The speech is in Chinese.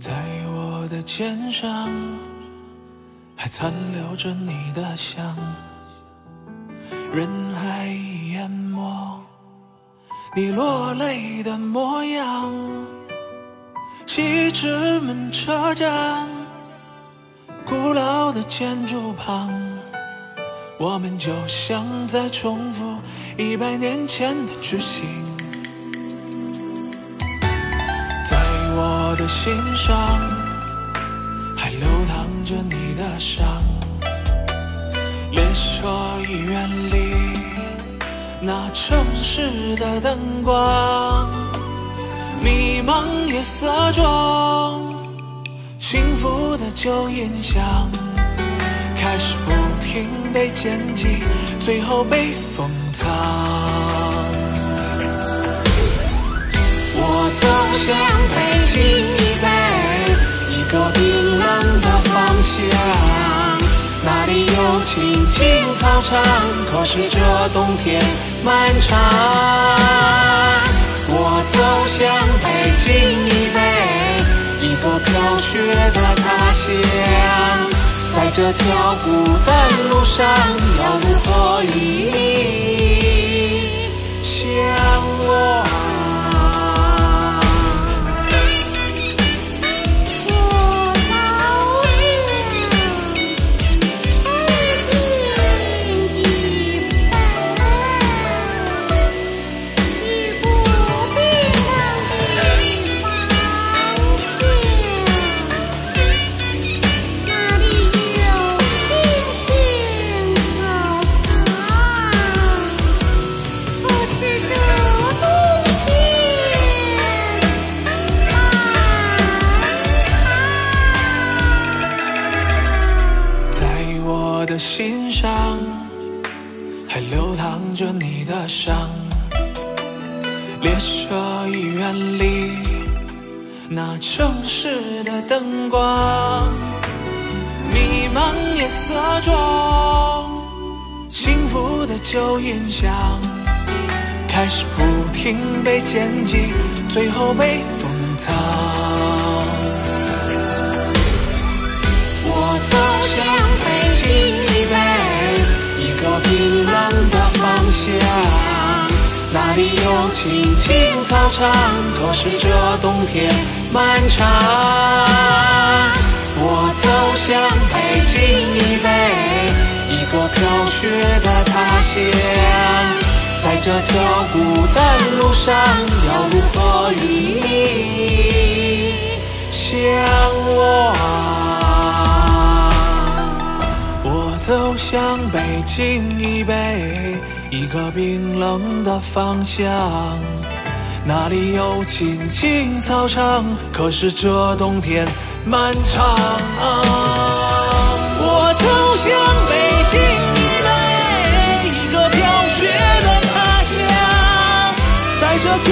在我的肩上，还残留着你的香。人海淹没，你落泪的模样。西直门车站，古老的建筑旁，我们就像在重复一百年前的剧情。心上，还流淌着你的伤。列车已远离那城市的灯光，迷茫夜色中，幸福的旧印象开始不停被剪辑，最后被封藏。那里有青青草场，可是这冬天漫长。我走向北京以北，一个飘雪的他乡。在这条孤单路上，我的心上，还流淌着你的伤。列车已远离那城市的灯光，迷茫夜色中，幸福的旧印象开始不停被剪辑，最后被封藏。青青草场，可是这冬天漫长。我走向北京以北，一个飘雪的他乡。在这条孤单路上，要如何与你我走向北京以北，一个冰冷的方向。那里有青青草场，可是这冬天漫长。我走向北京以北，一个飘雪的他乡。在这条